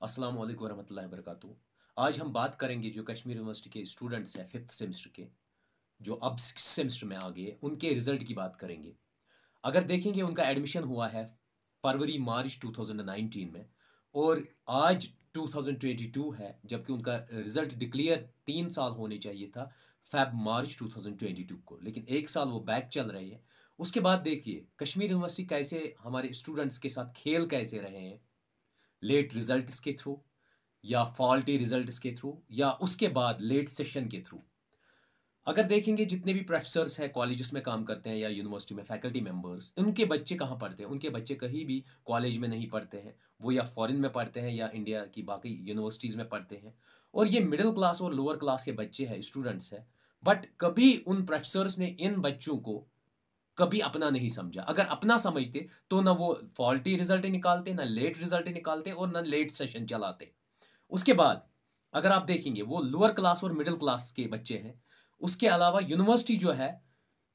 अस्सलाम वालेकुम रहमतुल्लाहि वबरकातुहू। आज हम बात करेंगे जो कश्मीर यूनिवर्सिटी के स्टूडेंट्स हैं फिफ्थ सेमेस्टर के, जो अब सिक्स सेमेस्टर में आ गए उनके रिज़ल्ट की बात करेंगे। अगर देखेंगे उनका एडमिशन हुआ है फरवरी, मार्च 2019 में, और आज 2022 है, जबकि उनका रिज़ल्ट डिक्लेयर तीन साल होने चाहिए था फेब मार्च 2022 को। लेकिन एक साल वो बैक चल रहे हैं। उसके बाद देखिए, कश्मीर यूनिवर्सिटी कैसे हमारे स्टूडेंट्स के साथ खेल कैसे रहे हैं लेट रिज़ल्ट के थ्रू या फॉल्टी रिज़ल्ट के थ्रू या उसके बाद लेट सेशन के थ्रू अगर देखेंगे जितने भी प्रोफेसर्स हैं कॉलेजेस में काम करते हैं या यूनिवर्सिटी में फैकल्टी मेंबर्स उनके बच्चे कहाँ पढ़ते हैं? उनके बच्चे कहीं भी कॉलेज में नहीं पढ़ते हैं. वो या फॉरेन में पढ़ते हैं या इंडिया की बाकी यूनिवर्सिटीज़ में पढ़ते हैं. और ये मिडिल क्लास और लोअर क्लास के बच्चे हैं स्टूडेंट्स हैं. बट कभी उन प्रोफेसर्स ने इन बच्चों को कभी अपना नहीं समझा। अगर अपना समझते तो ना वो फॉल्टी रिज़ल्ट निकालते, ना लेट रिज़ल्ट निकालते और ना लेट सेशन चलाते। उसके बाद, अगर आप देखेंगे, वो लोअर क्लास और मिडिल क्लास के बच्चे हैं। उसके अलावा यूनिवर्सिटी जो है,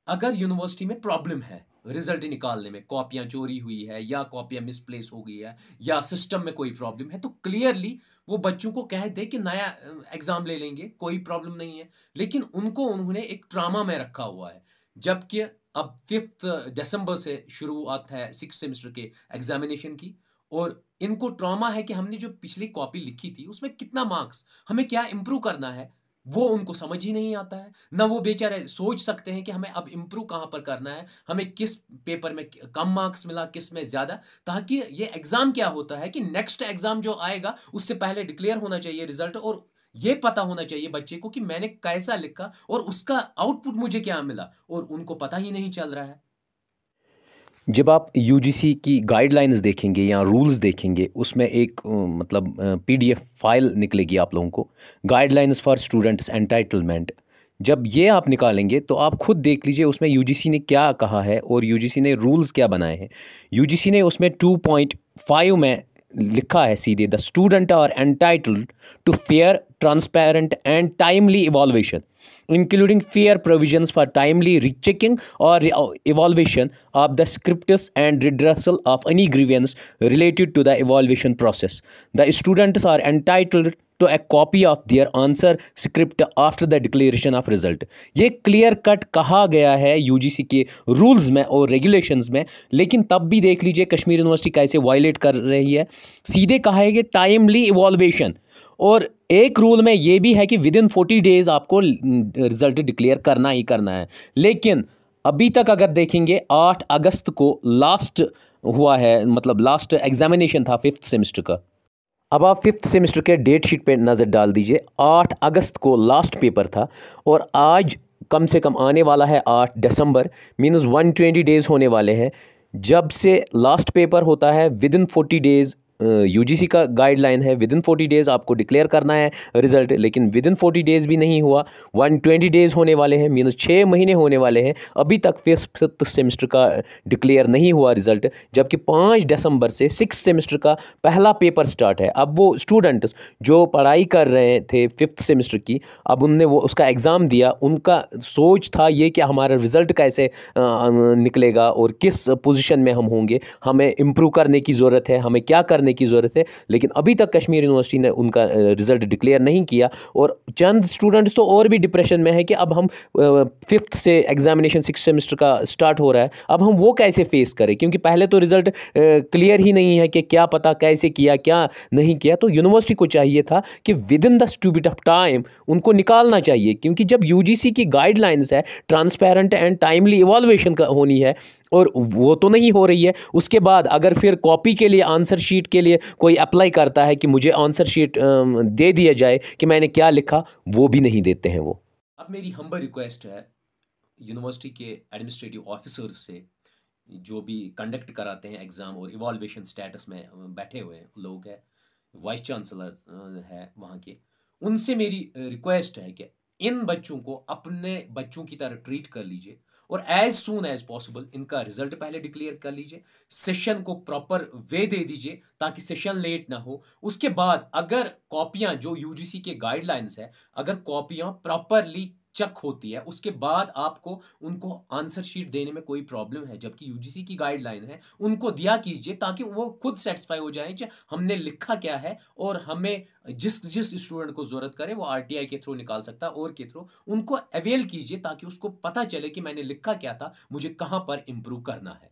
अगर यूनिवर्सिटी में प्रॉब्लम है रिज़ल्ट निकालने में, कॉपियाँ चोरी हुई है या कॉपियाँ मिसप्लेस हो गई है या सिस्टम में कोई प्रॉब्लम है तो क्लियरली वो बच्चों को कह दे कि नया एग्ज़ाम ले लेंगे, कोई प्रॉब्लम नहीं है। लेकिन उनको उन्होंने एक ट्रामा में रखा हुआ है। जबकि अब फिफ्थ दिसंबर से शुरुआत है सिक्स सेमेस्टर के एग्जामिनेशन की और इनको ट्रॉमा है कि हमने जो पिछली कॉपी लिखी थी, उसमें कितना मार्क्स हमें क्या इम्प्रूव करना है, वो उनको समझ ही नहीं आता है। ना वो बेचारे सोच सकते हैं कि हमें अब इम्प्रूव कहाँ पर करना है, हमें किस पेपर में कम मार्क्स मिला, किसमें ज़्यादा, ताकि ये एग्ज़ाम क्या होता है कि नेक्स्ट एग्ज़ाम जो आएगा, उससे पहले डिक्लेयर होना चाहिए रिज़ल्ट और ये पता होना चाहिए बच्चे को कि मैंने कैसा लिखा और उसका आउटपुट मुझे क्या मिला और उनको पता ही नहीं चल रहा है। जब आप यूजीसी की गाइडलाइंस देखेंगे या रूल्स देखेंगे, उसमें एक मतलब पीडीएफ फ़ाइल निकलेगी आप लोगों को गाइडलाइंस फॉर स्टूडेंट्स एंटाइटलमेंट जब ये आप निकालेंगे तो आप खुद देख लीजिए उसमें यूजीसी ने क्या कहा है और यूजीसी ने रूल्स क्या बनाए हैं। यूजीसी ने उसमें 2.5 में लिखा है सीधे the student are entitled to fair transparent and timely evaluation including fair provisions for timely rechecking or evaluation of the scripts and redressal of any grievance related to the evaluation process. The students are entitled to a copy of their answer script after the declaration of result. ये clear cut कहा गया है UGC के rules में और regulations में, लेकिन तब भी देख लीजिए कश्मीर यूनिवर्सिटी कैसे वायलेट कर रही है। सीधे कहा है कि टाइमली इवॉल्वेशन और एक रूल में ये भी है कि विद इन फोर्टी डेज़ आपको रिज़ल्ट डिक्लेयर करना ही करना है। लेकिन अभी तक अगर देखेंगे, आठ अगस्त को लास्ट हुआ है मतलब लास्ट एग्जामिनेशन था फिफ्थ सेमेस्टर का। अब आप फिफ्थ सेमेस्टर के डेट शीट पे नज़र डाल दीजिए। आठ अगस्त को लास्ट पेपर था और आज कम से कम आने वाला है आठ दिसंबर मीनस वन ट्वेंटी डेज़ होने वाले हैं। जब से लास्ट पेपर होता है within forty days UGC का गाइडलाइन है विद इन फोर्टी डेज़ आपको डिक्लेयर करना है रिज़ल्ट लेकिन विद इन फोर्टी डेज़ भी नहीं हुआ वन ट्वेंटी डेज़ होने वाले हैं मीनस छः महीने होने वाले हैं, अभी तक फिफ्थ सेमेस्टर का डिक्लेयर नहीं हुआ रिज़ल्ट जबकि पाँच दिसंबर से सिक्स सेमेस्टर का पहला पेपर स्टार्ट है। अब वो स्टूडेंट्स जो पढ़ाई कर रहे थे फिफ्थ सेमेस्टर की, अब उनने वो उसका एग्ज़ाम दिया, उनका सोच था ये कि हमारा रिज़ल्ट कैसे निकलेगा और किस पोजिशन में हम होंगे, हमें इम्प्रूव करने की ज़रूरत है, हमें क्या करने करने की ज़रूरत है, लेकिन अभी तक कश्मीर यूनिवर्सिटी ने उनका रिज़ल्ट डिक्लेयर नहीं किया और चंद स्टूडेंट्स तो और भी डिप्रेशन में है कि अब हम फिफ्थ से एग्जामिनेशन सिक्स सेमेस्टर का स्टार्ट हो रहा है, अब हम वो कैसे फेस करें? क्योंकि पहले तो रिज़ल्ट क्लियर ही नहीं है कि क्या पता कैसे किया, क्या नहीं किया तो यूनिवर्सिटी को चाहिए था कि विद इन द स्टूबिट ऑफ़ टाइम उनको निकालना चाहिए, क्योंकि जब यूजीसी की गाइडलाइंस है ट्रांसपेरेंट एंड टाइमली इवाल्वेशन होनी है और वो तो नहीं हो रही है। उसके बाद अगर फिर कॉपी के लिए आंसर शीट के लिए कोई अप्लाई करता है कि मुझे आंसर शीट दे दिया जाए कि मैंने क्या लिखा, वो भी नहीं देते हैं वो। अब मेरी हम्बर रिक्वेस्ट है यूनिवर्सिटी के एडमिनिस्ट्रेटिव ऑफिसर्स से जो भी कंडक्ट कराते हैं एग्ज़ाम और इवॉल्वेशन स्टेटस में बैठे हुए लोग हैं वाइस चांसलर है वहाँ के, उनसे मेरी रिक्वेस्ट है कि इन बच्चों को अपने बच्चों की तरह ट्रीट कर लीजिए। और एज सुन एज पॉसिबल इनका रिज़ल्ट पहले डिक्लेयर कर लीजिए। सेशन को प्रॉपर वे दे दीजिए ताकि सेशन लेट ना हो। उसके बाद अगर कॉपियाँ जो यूजीसी के गाइडलाइंस है, अगर कॉपियाँ प्रॉपरली चक होती है। उसके बाद आपको उनको आंसर शीट देने में कोई प्रॉब्लम है, जबकि यूजीसी की गाइडलाइन है, उनको दिया कीजिए ताकि वो खुद सेटिस्फाई हो जाए कि हमने लिखा क्या है और हमें जिस जिस स्टूडेंट को ज़रूरत करे वो आरटीआई के थ्रू निकाल सकता है और के थ्रू उनको अवेल कीजिए ताकि उसको पता चले कि मैंने लिखा क्या था, मुझे कहाँ पर इम्प्रूव करना है।